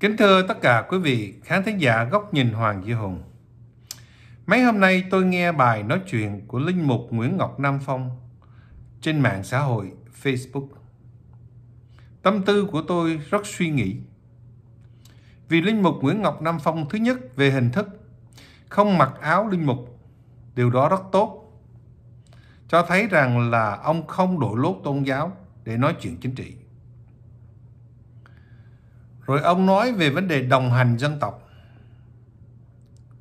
Kính thưa tất cả quý vị khán thính giả góc nhìn Hoàng Duy Hùng. Mấy hôm nay tôi nghe bài nói chuyện của Linh Mục Nguyễn Ngọc Nam Phong trên mạng xã hội Facebook. Tâm tư của tôi rất suy nghĩ. Vì Linh Mục Nguyễn Ngọc Nam Phong thứ nhất về hình thức, không mặc áo Linh Mục, điều đó rất tốt. Cho thấy rằng là ông không đổi lốt tôn giáo để nói chuyện chính trị. Rồi ông nói về vấn đề đồng hành dân tộc.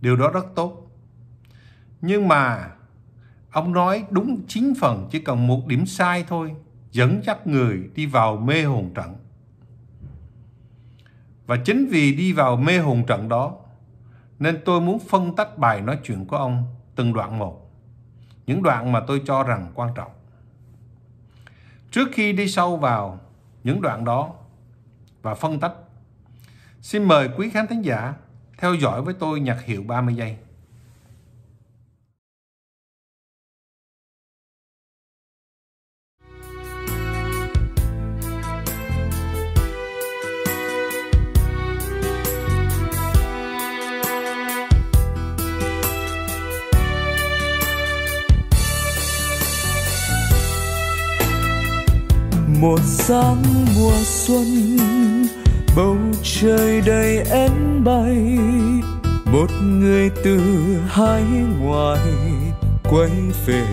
Điều đó rất tốt. Nhưng mà ông nói đúng chính phần, chỉ cần một điểm sai thôi, dẫn dắt người đi vào mê hồn trận. Và chính vì đi vào mê hồn trận đó, nên tôi muốn phân tách bài nói chuyện của ông từng đoạn một. Những đoạn mà tôi cho rằng quan trọng. Trước khi đi sâu vào những đoạn đó và phân tách Xin mời quý khán thính giả theo dõi với tôi nhạc hiệu 30 giây. một sáng mùa xuân bầu trời đầy én bay, một người từ hải ngoại quay về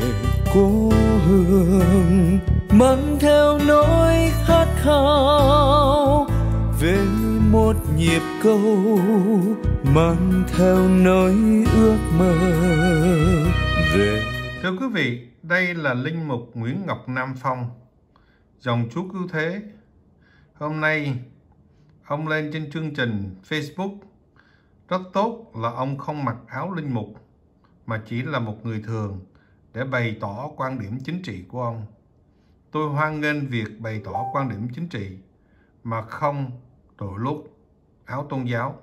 cố hương, mang theo nỗi khát khao về một nhịp câu, mang theo nỗi ước mơ về. Thưa quý vị, đây là linh mục nguyễn ngọc nam phong. Dòng chú cứu thế. Hôm nay ông lên trên chương trình Facebook. Rất tốt là ông không mặc áo linh mục, mà chỉ là một người thường để bày tỏ quan điểm chính trị của ông. Tôi hoan nghênh việc bày tỏ quan điểm chính trị mà không đội lốt áo tôn giáo.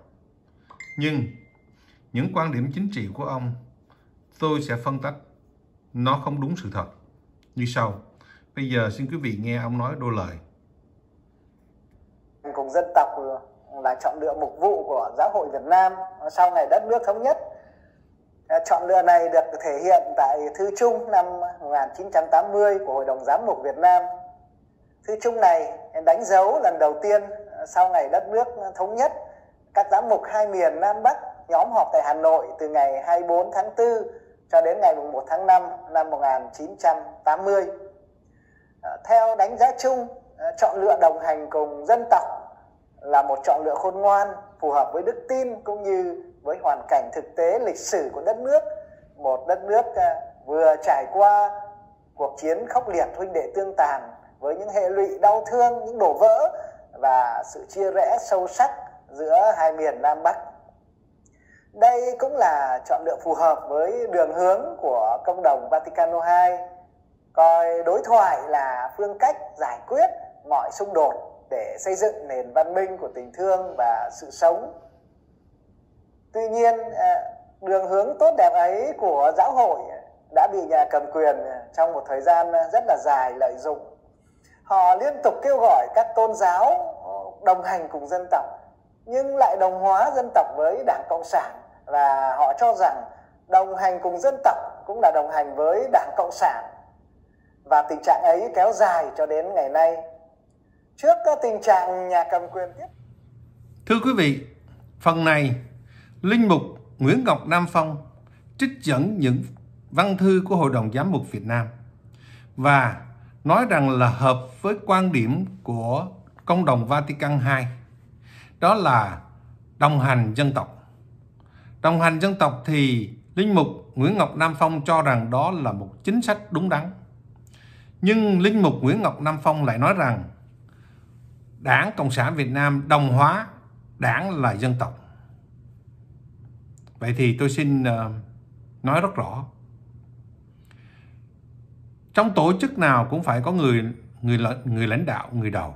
Nhưng những quan điểm chính trị của ông tôi sẽ phân tách nó không đúng sự thật như sau. Bây giờ xin quý vị nghe ông nói đôi lời cùng dân tộc ừ, là chọn lựa mục vụ của giáo hội Việt Nam sau ngày đất nước thống nhất. Chọn lựa này được thể hiện tại Thư Chung năm 1980 của Hội đồng Giám mục Việt Nam. Thư Chung này đánh dấu lần đầu tiên sau ngày đất nước thống nhất, các giám mục hai miền Nam Bắc nhóm họp tại Hà Nội từ ngày 24 tháng 4 cho đến ngày 1 tháng 5 năm 1980. Theo đánh giá chung, chọn lựa đồng hành cùng dân tộc là một chọn lựa khôn ngoan phù hợp với đức tin cũng như với hoàn cảnh thực tế lịch sử của đất nước một đất nước à, vừa trải qua cuộc chiến khốc liệt huynh đệ tương tàn với những hệ lụy đau thương những đổ vỡ và sự chia rẽ sâu sắc giữa hai miền Nam Bắc. Đây cũng là chọn lựa phù hợp với đường hướng của công đồng Vaticano II, coi đối thoại là phương cách giải quyết mọi xung đột để xây dựng nền văn minh của tình thương và sự sống. Tuy nhiên à, đường hướng tốt đẹp ấy của giáo hội đã bị nhà cầm quyền trong một thời gian rất là dài lợi dụng. Họ liên tục kêu gọi các tôn giáo đồng hành cùng dân tộc, nhưng lại đồng hóa dân tộc với đảng cộng sản và họ cho rằng đồng hành cùng dân tộc cũng là đồng hành với đảng cộng sản. Và tình trạng ấy kéo dài cho đến ngày nay trước các tình trạng nhà cầm quyền tiếp. Thưa quý vị, phần này Linh Mục Nguyễn Ngọc Nam Phong trích dẫn những văn thư của Hội đồng Giám mục Việt Nam và nói rằng là hợp với quan điểm của công đồng Vatican II đó là đồng hành dân tộc. Đồng hành dân tộc thì Linh Mục Nguyễn Ngọc Nam Phong cho rằng đó là một chính sách đúng đắn. Nhưng Linh Mục Nguyễn Ngọc Nam Phong lại nói rằng Đảng Cộng sản Việt Nam đồng hóa đảng là dân tộc. Vậy thì tôi xin ờ, nói rất rõ. Trong tổ chức nào cũng phải có người người người lãnh đạo, người đầu.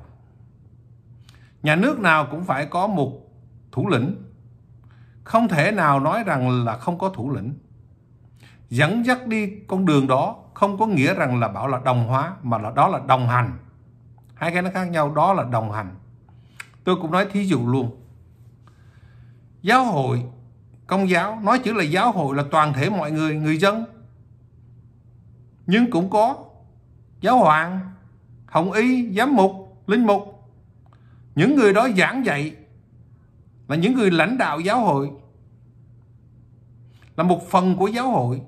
Nhà nước nào cũng phải có một thủ lĩnh. Không thể nào nói rằng là không có thủ lĩnh. Dẫn dắt đi con đường đó không có nghĩa rằng là bảo là đồng hóa mà là đó là đồng hành hai cái nó khác nhau, đó là đồng hành. Tôi cũng nói thí dụ luôn. Giáo hội, công giáo, nói chữ là giáo hội là toàn thể mọi người người dân. Nhưng cũng có giáo hoàng, hồng y, giám mục, linh mục. Những người đó giảng dạy là những người lãnh đạo giáo hội, là một phần của giáo hội.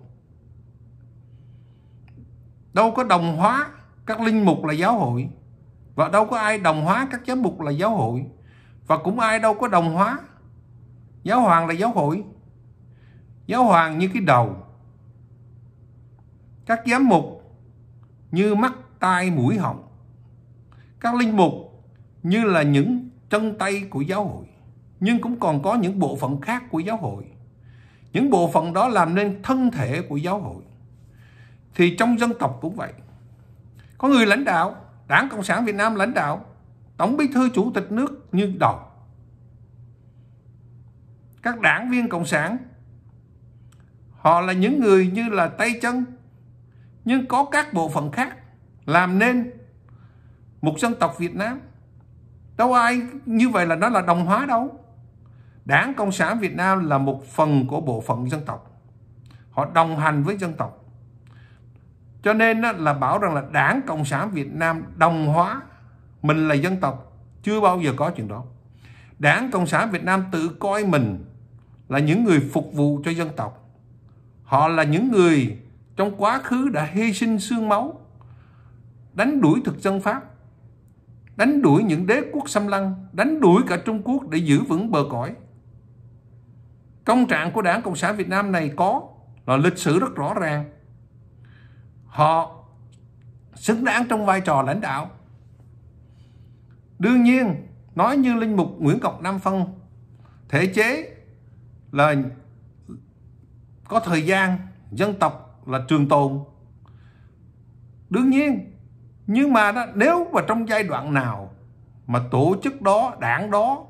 Đâu có đồng hóa các linh mục là giáo hội và đâu có ai đồng hóa các giám mục là giáo hội. Và cũng ai đâu có đồng hóa. Giáo hoàng là giáo hội. Giáo hoàng như cái đầu. Các giám mục như mắt, tai, mũi, họng. Các linh mục như là những chân tay của giáo hội. Nhưng cũng còn có những bộ phận khác của giáo hội. Những bộ phận đó làm nên thân thể của giáo hội. Thì trong dân tộc cũng vậy. Có người lãnh đạo đảng cộng sản việt nam lãnh đạo, tổng bí thư chủ tịch nước như đầu. Các đảng viên cộng sản, họ là những người như là tay chân, nhưng có các bộ phận khác làm nên một dân tộc Việt Nam. Đâu ai như vậy là nó là đồng hóa đâu. Đảng Cộng sản Việt Nam là một phần của bộ phận dân tộc. Họ đồng hành với dân tộc cho nên là bảo rằng là Đảng Cộng sản Việt Nam đồng hóa mình là dân tộc, chưa bao giờ có chuyện đó. Đảng Cộng sản Việt Nam tự coi mình là những người phục vụ cho dân tộc. Họ là những người trong quá khứ đã hy sinh xương máu, đánh đuổi thực dân Pháp, đánh đuổi những đế quốc xâm lăng, đánh đuổi cả Trung Quốc để giữ vững bờ cõi. Công trạng của đảng Cộng sản Việt Nam này có là lịch sử rất rõ ràng họ xứng đáng trong vai trò lãnh đạo. Đương nhiên nói như linh mục Nguyễn Ngọc Nam Phân thể chế là có thời gian dân tộc là trường tồn. Đương nhiên nhưng mà đó, nếu mà trong giai đoạn nào mà tổ chức đó đảng đó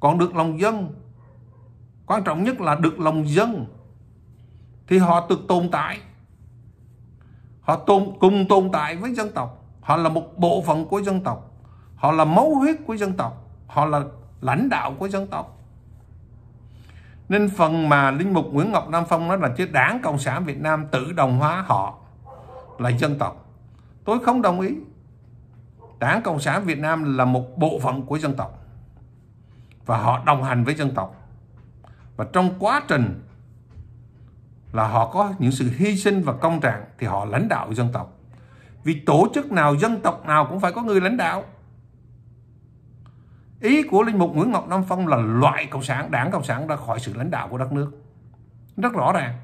còn được lòng dân quan trọng nhất là được lòng dân thì họ được tồn tại họ tồn, cùng tồn tại với dân tộc họ là một bộ phận của dân tộc họ là máu huyết của dân tộc họ là lãnh đạo của dân tộc nên phần mà Linh Mục Nguyễn Ngọc Nam Phong nói là chứ đảng Cộng sản Việt Nam tự đồng hóa họ là dân tộc. Tôi không đồng ý. Đảng Cộng sản Việt Nam là một bộ phận của dân tộc. Và họ đồng hành với dân tộc. Và trong quá trình là họ có những sự hy sinh và công trạng thì họ lãnh đạo dân tộc. Vì tổ chức nào, dân tộc nào cũng phải có người lãnh đạo. Ý của Linh Mục Nguyễn Ngọc Nam Phong là loại Cộng sản, đảng Cộng sản ra khỏi sự lãnh đạo của đất nước. Rất rõ ràng.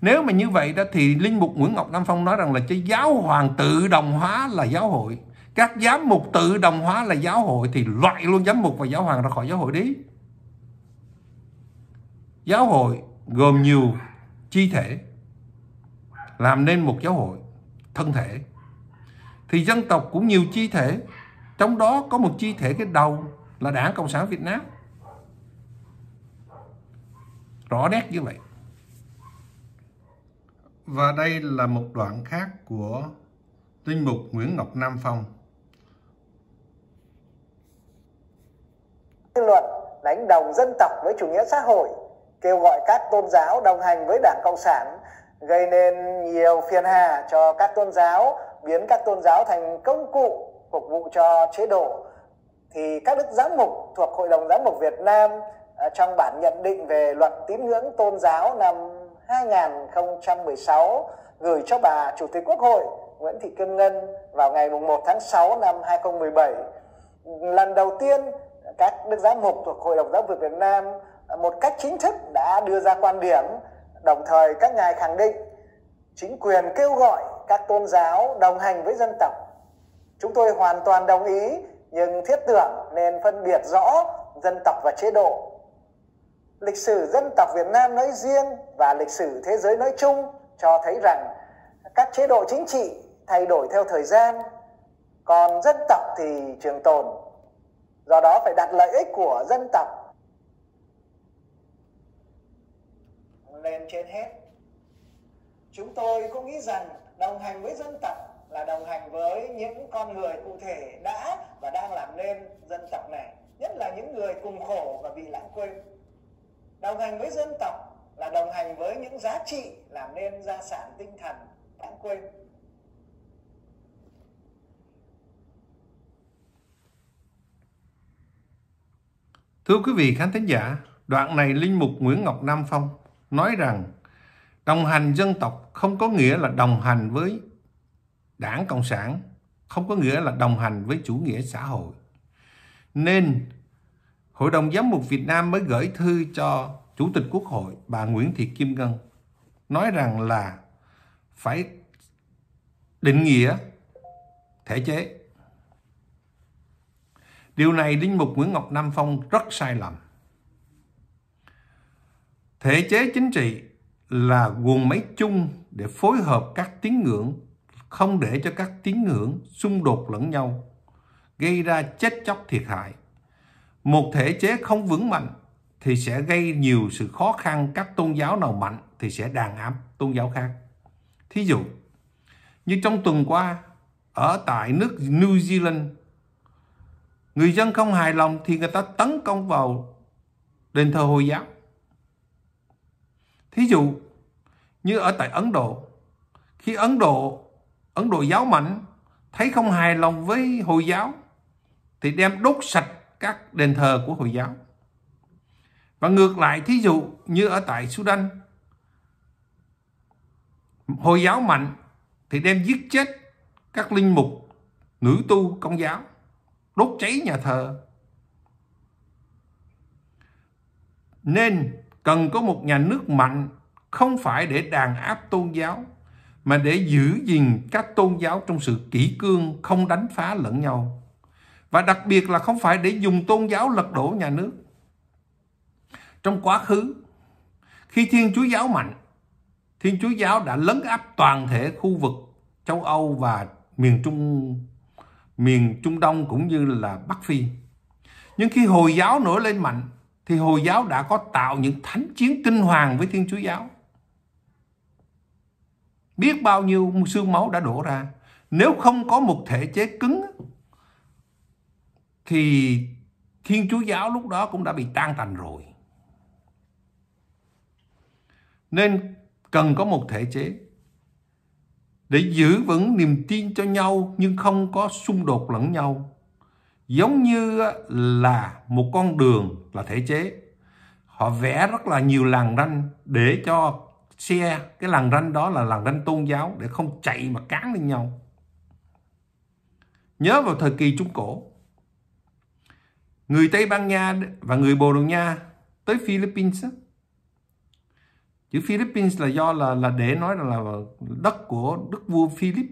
Nếu mà như vậy đó thì Linh Mục Nguyễn Ngọc Nam Phong nói rằng là cái giáo hoàng tự đồng hóa là giáo hội. Các giám mục tự đồng hóa là giáo hội thì loại luôn giám mục và giáo hoàng ra khỏi giáo hội đi. Giáo hội gồm nhiều chi thể làm nên một giáo hội thân thể. Thì dân tộc cũng nhiều chi thể trong đó có một chi thể cái đầu là đảng Cộng sản Việt Nam. Rõ nét như vậy. Và đây là một đoạn khác của Linh Mục Nguyễn Ngọc Nam Phong. Luận đánh đồng dân tộc với chủ nghĩa xã hội, kêu gọi các tôn giáo đồng hành với Đảng Cộng sản, gây nên nhiều phiền hà cho các tôn giáo, biến các tôn giáo thành công cụ phục vụ cho chế độ thì các đức giám mục thuộc Hội đồng Giám mục Việt Nam à, trong bản nhận định về luật tín ngưỡng tôn giáo năm 2016 gửi cho bà Chủ tịch Quốc hội Nguyễn Thị Kim Ngân vào ngày 1 tháng 6 năm 2017. Lần đầu tiên các đức giám mục thuộc Hội đồng Giám mục Việt Nam một cách chính thức đã đưa ra quan điểm đồng thời các ngài khẳng định chính quyền kêu gọi các tôn giáo đồng hành với dân tộc Chúng tôi hoàn toàn đồng ý nhưng thiết tưởng nên phân biệt rõ dân tộc và chế độ. Lịch sử dân tộc Việt Nam nói riêng và lịch sử thế giới nói chung cho thấy rằng các chế độ chính trị thay đổi theo thời gian, còn dân tộc thì trường tồn. Do đó phải đặt lợi ích của dân tộc lên trên hết. Chúng tôi cũng nghĩ rằng đồng hành với dân tộc là đồng hành với những con người cụ thể đã và đang làm nên dân tộc này nhất là những người cùng khổ và bị lãng quên đồng hành với dân tộc là đồng hành với những giá trị làm nên gia sản tinh thần lãng quên Thưa quý vị khán thính giả, đoạn này Linh Mục Nguyễn Ngọc Nam Phong nói rằng đồng hành dân tộc không có nghĩa là đồng hành với đảng Cộng sản, không có nghĩa là đồng hành với chủ nghĩa xã hội. Nên Hội đồng Giám mục Việt Nam mới gửi thư cho Chủ tịch Quốc hội bà Nguyễn Thị Kim Ngân nói rằng là phải định nghĩa thể chế. Điều này Linh Mục Nguyễn Ngọc Nam Phong rất sai lầm. Thể chế chính trị là nguồn máy chung để phối hợp các tín ngưỡng, không để cho các tín ngưỡng xung đột lẫn nhau, gây ra chết chóc thiệt hại. Một thể chế không vững mạnh thì sẽ gây nhiều sự khó khăn các tôn giáo nào mạnh thì sẽ đàn áp tôn giáo khác. Thí dụ, như trong tuần qua, ở tại nước New Zealand, người dân không hài lòng thì người ta tấn công vào đền thờ Hồi giáo. Thí dụ, như ở tại Ấn Độ, khi Ấn Độ, Ấn Độ giáo mạnh, thấy không hài lòng với Hồi giáo, thì đem đốt sạch các đền thờ của Hồi giáo. Và ngược lại, thí dụ như ở tại Sudan, Hồi giáo mạnh thì đem giết chết các linh mục, nữ tu, công giáo, đốt cháy nhà thờ. Nên cần có một nhà nước mạnh không phải để đàn áp tôn giáo mà để giữ gìn các tôn giáo trong sự kỷ cương không đánh phá lẫn nhau. Và đặc biệt là không phải để dùng tôn giáo lật đổ nhà nước. Trong quá khứ, khi Thiên Chúa Giáo mạnh, Thiên Chúa Giáo đã lấn áp toàn thể khu vực châu Âu và miền Trung miền Trung Đông cũng như là Bắc Phi. Nhưng khi Hồi giáo nổi lên mạnh thì Hồi giáo đã có tạo những thánh chiến kinh hoàng với Thiên Chúa Giáo. Biết bao nhiêu xương máu đã đổ ra. Nếu không có một thể chế cứng, thì Thiên Chúa Giáo lúc đó cũng đã bị tan tành rồi. Nên cần có một thể chế để giữ vững niềm tin cho nhau nhưng không có xung đột lẫn nhau. Giống như là một con đường là thể chế. Họ vẽ rất là nhiều làng ranh để cho xe, cái làng ranh đó là làng ranh tôn giáo để không chạy mà cán lên nhau. Nhớ vào thời kỳ Trung Cổ, người Tây Ban Nha và người Bồ Đào Nha tới Philippines chữ Philippines là do là là để nói là, là đất của đức vua Philip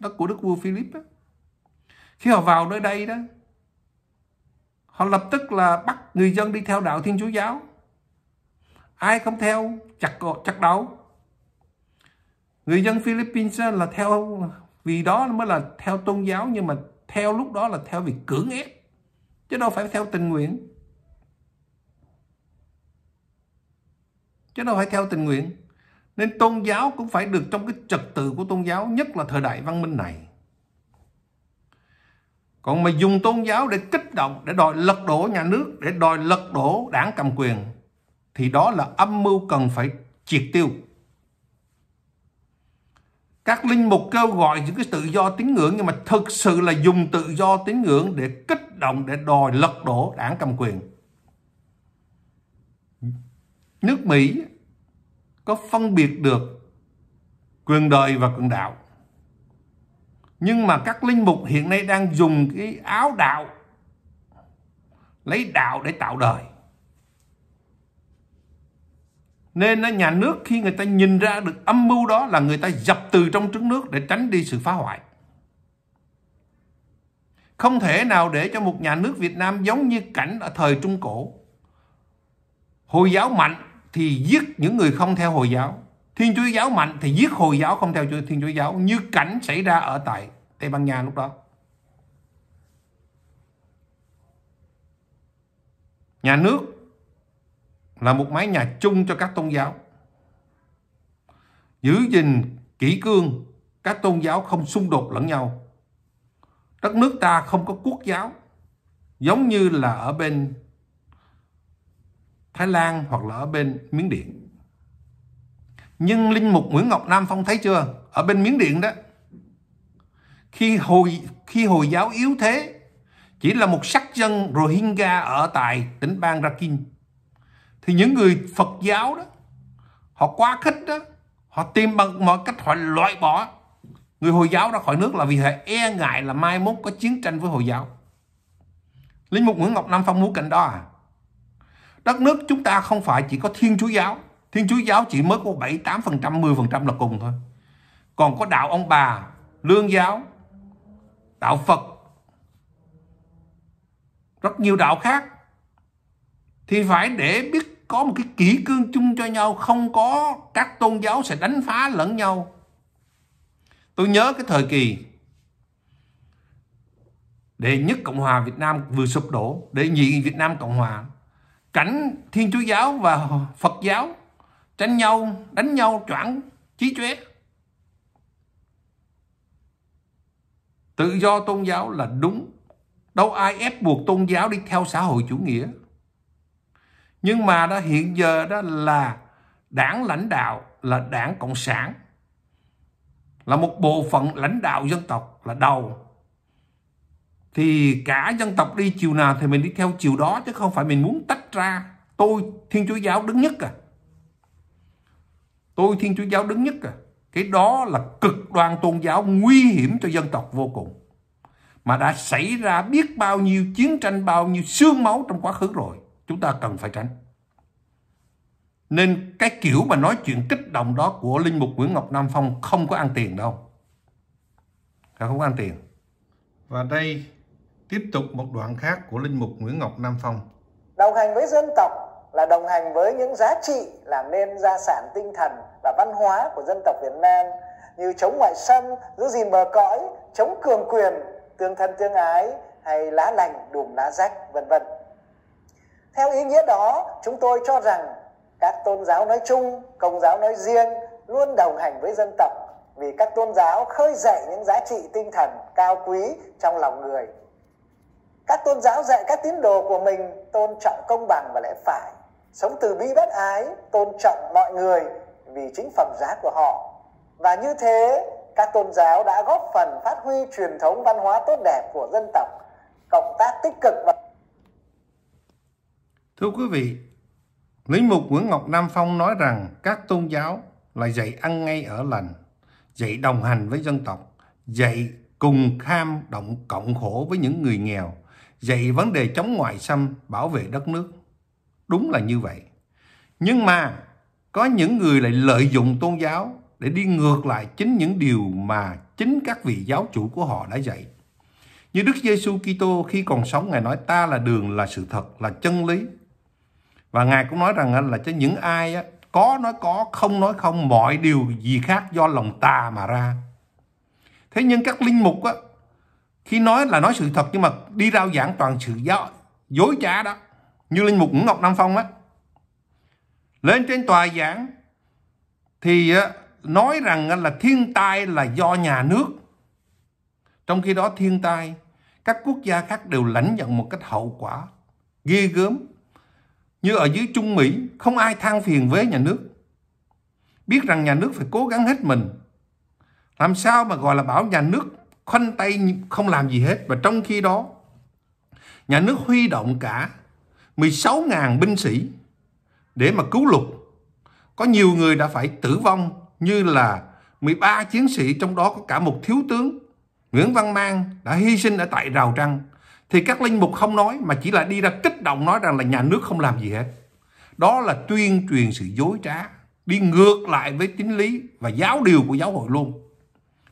đất của đức vua Philip đó khi họ vào nơi đây đó, họ lập tức là bắt người dân đi theo đạo Thiên Chúa giáo. Ai không theo, chặt chặt đầu người dân Philippines là theo, vì đó mới là theo tôn giáo, nhưng mà theo lúc đó là theo việc cưỡng ép, chứ đâu phải theo tình nguyện. Chứ đâu phải theo tình nguyện. Nên tôn giáo cũng phải được trong cái trật tự của tôn giáo, nhất là thời đại văn minh này còn mà dùng tôn giáo để kích động, để đòi lật đổ nhà nước, để đòi lật đổ đảng cầm quyền, thì đó là âm mưu cần phải triệt tiêu các linh mục kêu gọi những cái tự do tín ngưỡng, nhưng mà thực sự là dùng tự do tín ngưỡng để kích động, để đòi lật đổ đảng cầm quyền nước Mỹ có phân biệt được quyền đời và quyền đạo. Nhưng mà các linh mục hiện nay đang dùng cái áo đạo, lấy đạo để tạo đời. Nên nhà nước khi người ta nhìn ra được âm mưu đó là người ta dập từ trong trứng nước để tránh đi sự phá hoại. Không thể nào để cho một nhà nước Việt Nam giống như cảnh ở thời Trung Cổ. Hồi giáo mạnh thì giết những người không theo Hồi giáo. Thiên Chúa giáo mạnh thì giết Hồi giáo không theo Thiên Chúa giáo, như cảnh xảy ra ở tại Tây Ban Nha lúc đó. Nhà nước là một mái nhà chung cho các tôn giáo. Giữ gìn kỹ cương các tôn giáo không xung đột lẫn nhau. Đất nước ta không có quốc giáo giống như là ở bên Thái Lan hoặc là ở bên Miến Điện. Nhưng Linh Mục Nguyễn Ngọc Nam Phong thấy chưa? Ở bên Miến Điện đó, khi Hồi, khi Hồi giáo yếu thế, chỉ là một sắc dân Rohingya ở tại tỉnh bang Rakhine, thì những người Phật giáo đó, họ quá khích đó, họ tìm bằng mọi cách họ loại bỏ người Hồi giáo ra khỏi nước là vì họ e ngại là mai mốt có chiến tranh với Hồi giáo. Linh Mục Nguyễn Ngọc Nam Phong muốn cảnh đó à? Đất nước chúng ta không phải chỉ có Thiên Chúa Giáo. Thiên Chúa Giáo chỉ mới có 7, 8%, 10% là cùng thôi. Còn có đạo ông bà, lương giáo, đạo Phật, rất nhiều đạo khác. Thì phải để biết có một cái kỷ cương chung cho nhau, không có các tôn giáo sẽ đánh phá lẫn nhau. Tôi nhớ cái thời kỳ đệ nhất Cộng hòa Việt Nam vừa sụp đổ, đệ nhị Việt Nam Cộng hòa cảnh Thiên Chúa giáo và Phật giáo tranh nhau, đánh nhau choảng chí chóe. Tự do tôn giáo là đúng. Đâu ai ép buộc tôn giáo đi theo xã hội chủ nghĩa. Nhưng mà đó, hiện giờ đó là đảng lãnh đạo là đảng Cộng sản. Là một bộ phận lãnh đạo dân tộc là đầu thì cả dân tộc đi chiều nào thì mình đi theo chiều đó, chứ không phải mình muốn tách ra tôi thiên chúa giáo đứng nhất à tôi thiên chúa giáo đứng nhất à cái đó là cực đoan tôn giáo nguy hiểm cho dân tộc vô cùng. Mà đã xảy ra biết bao nhiêu chiến tranh bao nhiêu xương máu trong quá khứ rồi chúng ta cần phải tránh. Nên cái kiểu mà nói chuyện kích động đó của linh mục Nguyễn Ngọc Nam Phong không có ăn tiền đâu. Không có ăn tiền. Và đây Tiếp tục một đoạn khác của Linh Mục Nguyễn Ngọc Nam Phong. Đồng hành với dân tộc là đồng hành với những giá trị làm nên gia sản tinh thần và văn hóa của dân tộc Việt Nam như chống ngoại xâm, giữ gìn bờ cõi, chống cường quyền, tương thân tương ái hay lá lành đùm lá rách vân vân. Theo ý nghĩa đó, chúng tôi cho rằng các tôn giáo nói chung, công giáo nói riêng luôn đồng hành với dân tộc vì các tôn giáo khơi dậy những giá trị tinh thần cao quý trong lòng người các tôn giáo dạy các tín đồ của mình tôn trọng công bằng và lẽ phải sống từ bi bất ái tôn trọng mọi người vì chính phẩm giá của họ và như thế các tôn giáo đã góp phần phát huy truyền thống văn hóa tốt đẹp của dân tộc cộng tác tích cực và thưa quý vị Linh mục Nguyễn Ngọc Nam Phong nói rằng các tôn giáo là dạy ăn ngay ở lành, dạy đồng hành với dân tộc, dạy cùng kham động cộng khổ với những người nghèo, dạy vấn đề chống ngoại xâm, bảo vệ đất nước. Đúng là như vậy. Nhưng mà có những người lại lợi dụng tôn giáo để đi ngược lại chính những điều mà chính các vị giáo chủ của họ đã dạy. Như Đức Giêsu Kitô khi còn sống Ngài nói ta là đường, là sự thật, là chân lý. Và Ngài cũng nói rằng là cho những ai có nói có, không nói không, mọi điều gì khác do lòng ta mà ra. Thế nhưng các linh mục á, khi nói là nói sự thật nhưng mà đi rao giảng toàn sự giáo dối trá đó như linh mục Ngọc Nam Phong á lên trên tòa giảng thì nói rằng là thiên tai là do nhà nước. Trong khi đó thiên tai, các quốc gia khác đều lãnh nhận một cách hậu quả ghê gớm. Như ở dưới Trung Mỹ, không ai than phiền với nhà nước. Biết rằng nhà nước phải cố gắng hết mình. Làm sao mà gọi là bảo nhà nước khoanh tay, không làm gì hết. Và trong khi đó, nhà nước huy động cả 16.000 binh sĩ để mà cứu lục. Có nhiều người đã phải tử vong như là 13 chiến sĩ trong đó có cả một thiếu tướng Nguyễn Văn Mang đã hy sinh ở tại Rào Trăng. Thì các linh mục không nói mà chỉ là đi ra kích động nói rằng là nhà nước không làm gì hết. Đó là tuyên truyền sự dối trá, đi ngược lại với chính lý và giáo điều của giáo hội luôn.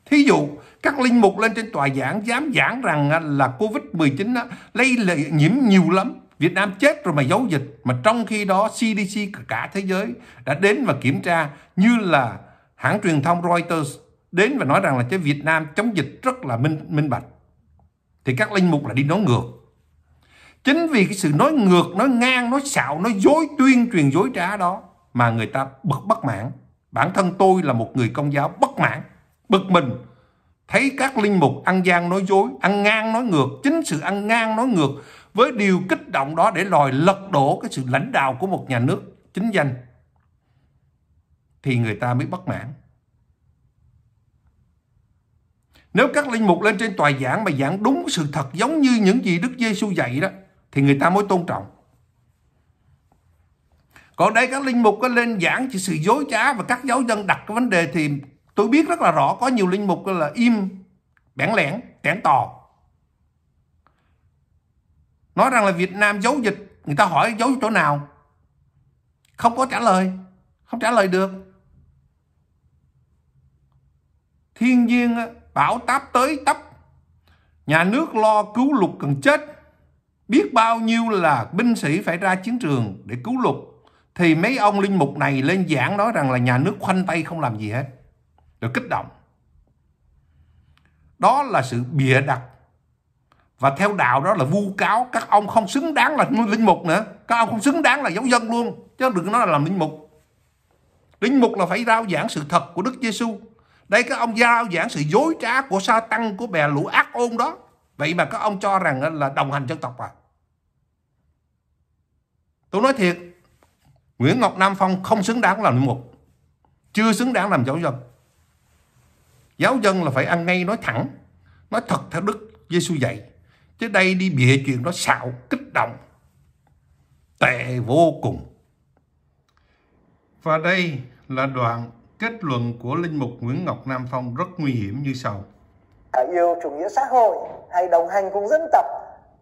Thí dụ, các linh mục lên trên tòa giảng dám giảng rằng là Covid-19 lây lệ nhiễm nhiều lắm. Việt Nam chết rồi mà giấu dịch. Mà trong khi đó CDC cả thế giới đã đến và kiểm tra như là hãng truyền thông Reuters đến và nói rằng là cái Việt Nam chống dịch rất là minh minh bạch. Thì các linh mục là đi nói ngược. Chính vì cái sự nói ngược, nói ngang, nói xạo, nói dối, tuyên truyền dối trá đó mà người ta bực bất mãn. Bản thân tôi là một người công giáo bất mãn, bực mình thấy các linh mục ăn gian nói dối, ăn ngang nói ngược, chính sự ăn ngang nói ngược với điều kích động đó để lòi lật đổ cái sự lãnh đạo của một nhà nước chính danh thì người ta mới bất mãn. Nếu các linh mục lên trên tòa giảng mà giảng đúng sự thật giống như những gì Đức Giêsu dạy đó thì người ta mới tôn trọng. Còn đây các linh mục có lên giảng chỉ sự dối trá và các giáo dân đặt cái vấn đề thì tôi biết rất là rõ có nhiều linh mục là im, bẽn lẽn, tẻn tò. Nói rằng là Việt Nam giấu dịch, người ta hỏi giấu chỗ nào? Không có trả lời, không trả lời được. Thiên nhiên bão táp tới tấp, nhà nước lo cứu lục cần chết. Biết bao nhiêu là binh sĩ phải ra chiến trường để cứu lục thì mấy ông linh mục này lên giảng nói rằng là nhà nước khoanh tay không làm gì hết được kích động đó là sự bịa đặt và theo đạo đó là vu cáo, các ông không xứng đáng là linh mục nữa. Các ông không xứng đáng là giáo dân luôn, chứ đừng nói là làm linh mục. Linh mục là phải rao giảng sự thật của Đức Giêsu đây, các ông giao giảng sự dối trá của sa tăng của bè lũ ác ôn đó. Vậy mà các ông cho rằng là đồng hành dân tộc à? Tôi nói thiệt, Nguyễn Ngọc Nam Phong không xứng đáng làm linh mục, chưa xứng đáng làm giáo dân. Giáo dân là phải ăn ngay nói thẳng, nói thật theo Đức Giêsu dạy chứ đây đi bịa chuyện đó xạo kích động tệ vô cùng và đây là đoạn kết luận của linh mục Nguyễn Ngọc Nam Phong rất nguy hiểm như sau yêu chủ nghĩa xã hội hay đồng hành cùng dân tộc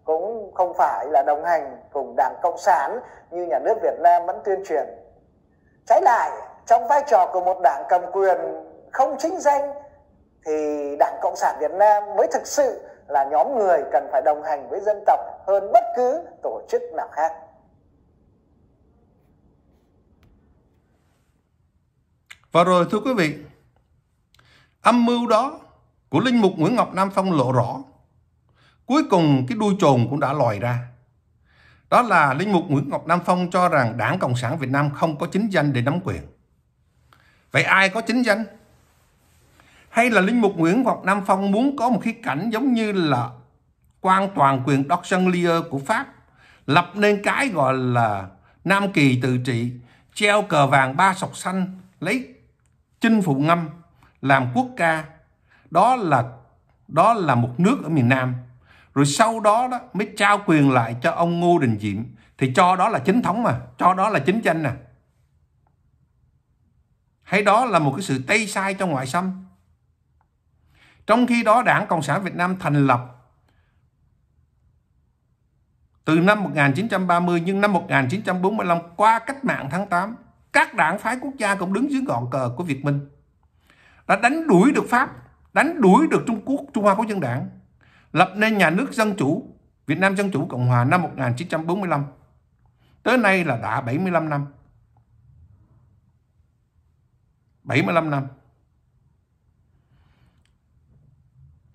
cũng không phải là đồng hành cùng Đảng Cộng sản như nhà nước Việt Nam vẫn tuyên truyền. Trái lại, trong vai trò của một đảng cầm quyền không chính danh thì Đảng Cộng sản Việt Nam mới thực sự là nhóm người cần phải đồng hành với dân tộc hơn bất cứ tổ chức nào khác. Và rồi thưa quý vị, âm mưu đó của Linh Mục Nguyễn Ngọc Nam Phong lộ rõ Cuối cùng cái đuôi trồn cũng đã lòi ra. Đó là Linh Mục Nguyễn Ngọc Nam Phong cho rằng Đảng Cộng sản Việt Nam không có chính danh để nắm quyền. Vậy ai có chính danh? Hay là Linh Mục Nguyễn Ngọc Nam Phong muốn có một khía cảnh giống như là quan toàn quyền Doxanlier của Pháp, lập nên cái gọi là Nam Kỳ tự trị, treo cờ vàng ba sọc xanh, lấy chinh phụ ngâm, làm quốc ca. Đó là đó là một nước ở miền Nam. Rồi sau đó đó mới trao quyền lại cho ông Ngô Đình Diệm. Thì cho đó là chính thống mà, cho đó là chính danh nè hay đó là một cái sự tây sai cho ngoại xâm? Trong khi đó, đảng Cộng sản Việt Nam thành lập từ năm 1930 nhưng năm 1945 qua cách mạng tháng 8 các đảng phái quốc gia cũng đứng dưới ngọn cờ của Việt Minh đã đánh đuổi được Pháp, đánh đuổi được Trung Quốc, Trung Hoa Quốc dân đảng, lập nên nhà nước Dân Chủ, Việt Nam Dân Chủ Cộng Hòa năm 1945. Tới nay là đã 75 năm. 75 năm.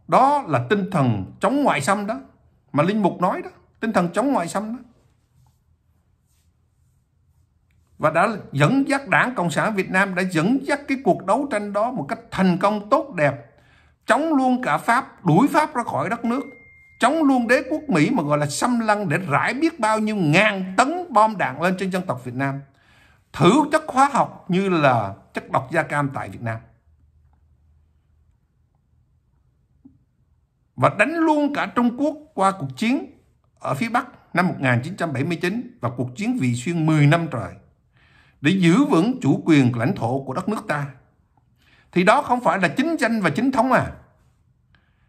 Đó là tinh thần chống ngoại xâm đó. Mà Linh Mục nói đó. Tinh thần chống ngoại xâm đó. Và đã dẫn dắt Đảng Cộng sản Việt Nam đã dẫn dắt cái cuộc đấu tranh đó một cách thành công tốt đẹp chống luôn cả Pháp, đuổi Pháp ra khỏi đất nước, chống luôn đế quốc Mỹ mà gọi là xâm lăng để rải biết bao nhiêu ngàn tấn bom đạn lên trên dân tộc Việt Nam. Thử chất hóa học như là chất độc da cam tại Việt Nam. Và đánh luôn cả Trung Quốc qua cuộc chiến ở phía Bắc năm 1979 và cuộc chiến Vị Xuyên 10 năm trời để giữ vững chủ quyền lãnh thổ của đất nước ta. Thì đó không phải là chính danh và chính thống à?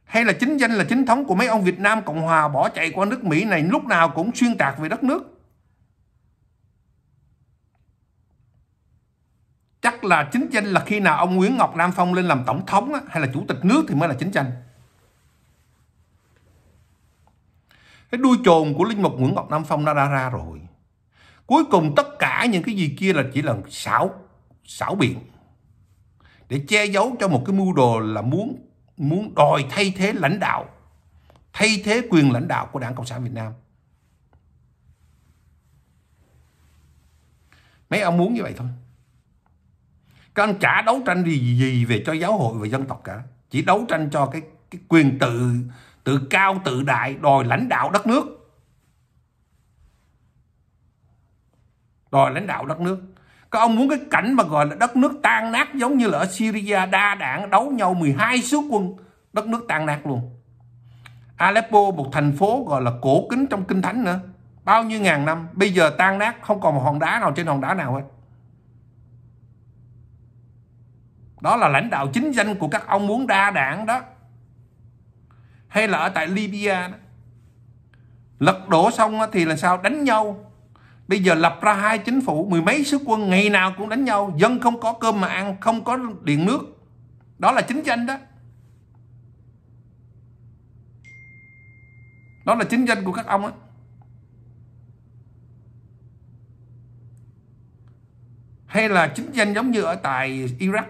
Hay là chính danh là chính thống của mấy ông Việt Nam Cộng Hòa bỏ chạy qua nước Mỹ này lúc nào cũng xuyên tạc về đất nước? Chắc là chính danh là khi nào ông Nguyễn Ngọc Nam Phong lên làm tổng thống á, hay là chủ tịch nước thì mới là chính danh? Cái đuôi chồn của linh mục Nguyễn Ngọc Nam Phong đã ra ra rồi cuối cùng tất cả những cái gì kia là chỉ là xảo xảo biện để che giấu cho một cái mưu đồ là muốn muốn đòi thay thế lãnh đạo thay thế quyền lãnh đạo của Đảng Cộng sản Việt Nam. Mấy ông muốn như vậy thôi. Các ông chả đấu tranh gì gì về cho giáo hội và dân tộc cả. Chỉ đấu tranh cho cái, cái quyền tự tự cao tự đại đòi lãnh đạo đất nước. Đòi lãnh đạo đất nước. Các ông muốn cái cảnh mà gọi là đất nước tan nát giống như là ở Syria đa đảng đấu nhau 12 sứ quân, đất nước tan nát luôn. Aleppo, một thành phố gọi là cổ kính trong kinh thánh nữa. Bao nhiêu ngàn năm, bây giờ tan nát, không còn một hòn đá nào trên hòn đá nào hết. Đó là lãnh đạo chính danh của các ông muốn đa đảng đó hay là ở tại Libya đó. lật đổ xong thì là sao? Đánh nhau. Bây giờ lập ra hai chính phủ, mười mấy sứ quân, ngày nào cũng đánh nhau. Dân không có cơm mà ăn, không có điện nước. Đó là chính danh đó. Đó là chính danh của các ông á. Hay là chính danh giống như ở tại Iraq.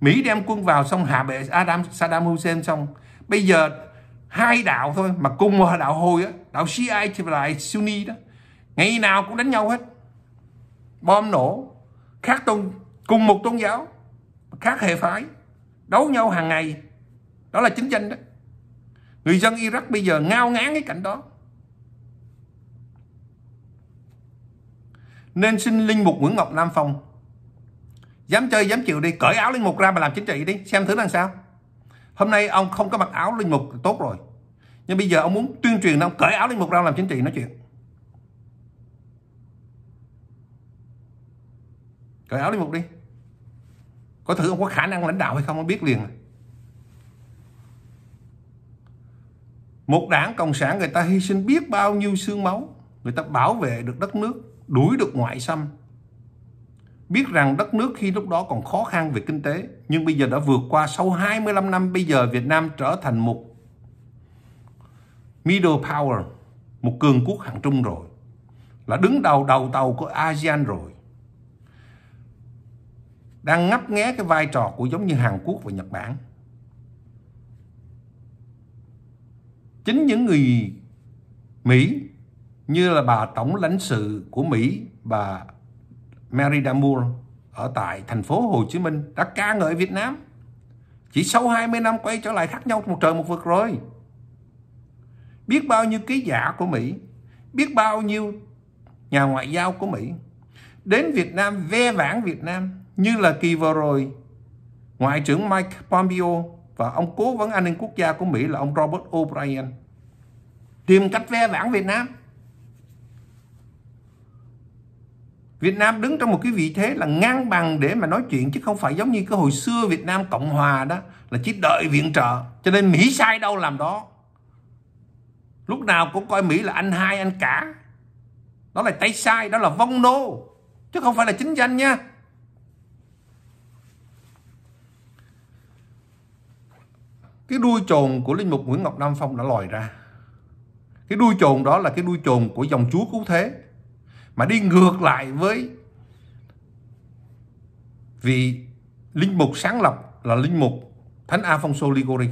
Mỹ đem quân vào xong hạ bệ Adam Saddam Hussein xong. Bây giờ hai đạo thôi, mà cùng một đạo hồi á, đạo Shiite thì lại Sunni đó. Ngày nào cũng đánh nhau hết. Bom nổ, khác tôn, cùng một tôn giáo, khác hệ phái, đấu nhau hàng ngày. Đó là chính tranh đó. Người dân Iraq bây giờ ngao ngán cái cảnh đó. Nên xin linh mục Nguyễn Ngọc Nam Phong, dám chơi dám chịu đi, cởi áo linh mục ra mà làm chính trị đi, xem thử làm sao hôm nay ông không có mặc áo linh mục, tốt rồi. Nhưng bây giờ ông muốn tuyên truyền ông cởi áo linh mục ra làm chính trị, nói chuyện. Cởi áo linh mục đi. Có thử ông có khả năng lãnh đạo hay không, ông biết liền. Một đảng cộng sản người ta hy sinh biết bao nhiêu xương máu, người ta bảo vệ được đất nước, đuổi được ngoại xâm biết rằng đất nước khi lúc đó còn khó khăn về kinh tế, nhưng bây giờ đã vượt qua sau 25 năm, bây giờ Việt Nam trở thành một middle power, một cường quốc hạng trung rồi, là đứng đầu đầu tàu của ASEAN rồi, đang ngấp nghé cái vai trò của giống như Hàn Quốc và Nhật Bản. Chính những người Mỹ, như là bà tổng lãnh sự của Mỹ, bà Merida Moore ở tại thành phố Hồ Chí Minh đã ca ngợi Việt Nam. Chỉ sau 20 năm quay trở lại khác nhau một trời một vực rồi. Biết bao nhiêu ký giả của Mỹ, biết bao nhiêu nhà ngoại giao của Mỹ đến Việt Nam ve vãn Việt Nam như là kỳ vừa rồi Ngoại trưởng Mike Pompeo và ông cố vấn an ninh quốc gia của Mỹ là ông Robert O'Brien tìm cách ve vãn Việt Nam. Việt Nam đứng trong một cái vị thế là ngang bằng để mà nói chuyện chứ không phải giống như cái hồi xưa Việt Nam Cộng Hòa đó là chỉ đợi viện trợ. Cho nên Mỹ sai đâu làm đó. Lúc nào cũng coi Mỹ là anh hai anh cả. Đó là tay sai, đó là vong nô. Chứ không phải là chính danh nha. Cái đuôi trồn của Linh Mục Nguyễn Ngọc Nam Phong đã lòi ra. Cái đuôi trồn đó là cái đuôi trồn của dòng chúa cứu thế mà đi ngược lại với vị linh mục sáng lập là linh mục Thánh Afonso Ligori.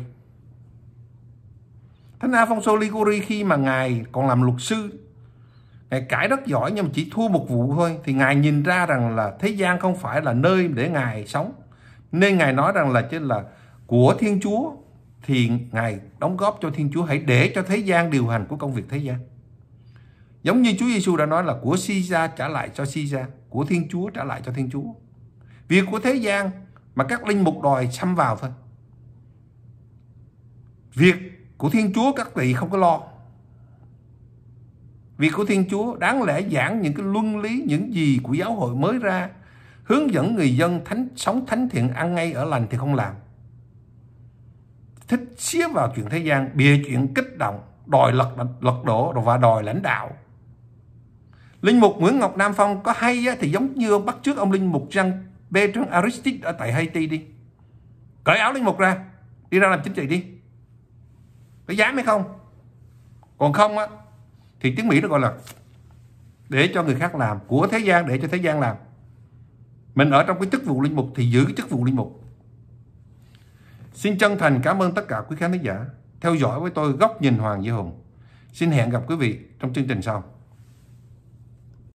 Thánh Afonso Ligori khi mà ngài còn làm luật sư, ngài cãi rất giỏi nhưng mà chỉ thua một vụ thôi thì ngài nhìn ra rằng là thế gian không phải là nơi để ngài sống. Nên ngài nói rằng là chứ là của Thiên Chúa thì ngài đóng góp cho Thiên Chúa hãy để cho thế gian điều hành của công việc thế gian. Giống như Chúa Giêsu đã nói là của Caesar trả lại cho Caesar, của Thiên Chúa trả lại cho Thiên Chúa. Việc của thế gian mà các linh mục đòi xâm vào thôi. Việc của Thiên Chúa các vị không có lo. Việc của Thiên Chúa đáng lẽ giảng những cái luân lý, những gì của giáo hội mới ra, hướng dẫn người dân thánh sống thánh thiện ăn ngay ở lành thì không làm. Thích xía vào chuyện thế gian, bịa chuyện kích động, đòi lật lật đổ và đòi lãnh đạo Linh mục Nguyễn Ngọc Nam Phong có hay á, thì giống như ông bắt trước ông Linh mục Jean Bertrand Aristide ở tại Haiti đi. Cởi áo Linh mục ra, đi ra làm chính trị đi. Có dám hay không? Còn không á, thì tiếng Mỹ nó gọi là để cho người khác làm, của thế gian để cho thế gian làm. Mình ở trong cái chức vụ linh mục thì giữ cái chức vụ linh mục. Xin chân thành cảm ơn tất cả quý khán giả theo dõi với tôi góc nhìn Hoàng Duy Hùng. Xin hẹn gặp quý vị trong chương trình sau.